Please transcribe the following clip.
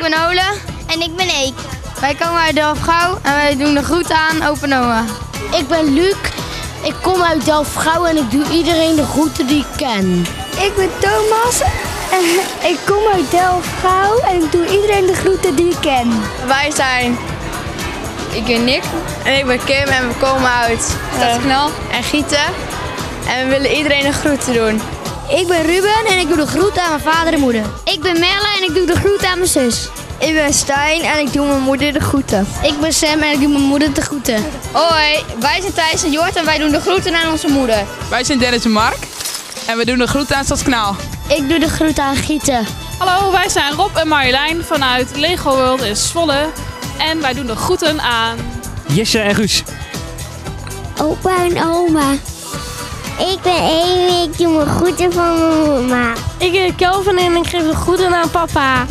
ben Ole. En ik ben Eek. Wij komen uit Delft-Gouw en wij doen de groeten aan Open Oma. Ik ben Luc. Ik kom uit Delft-Gouw en ik doe iedereen de groeten die ik ken. Ik ben Thomas. ik kom uit Delft-Gouw en ik doe iedereen de groeten die ik ken. Wij zijn... Ik ben Nick. En ik ben Kim en we komen uit Stadsknal en Gieten. En we willen iedereen een groeten doen. Ik ben Ruben en ik doe de groeten aan mijn vader en moeder. Ik ben Merle en ik doe de groeten aan mijn zus. Ik ben Stijn en ik doe mijn moeder de groeten. Ik ben Sam en ik doe mijn moeder de groeten. Hoi, wij zijn Thijs en Jort en wij doen de groeten aan onze moeder. Wij zijn Dennis en Mark en we doen de groeten aan Stadskanaal. Ik doe de groeten aan Gieten. Hallo, wij zijn Rob en Marjolein vanuit Lego World in Zwolle. En wij doen de groeten aan... Jesse en Guus. Opa en oma. Ik ben Amy, ik doe mijn groeten van mijn mama. Ik ben Kelvin en ik geef de groeten aan papa.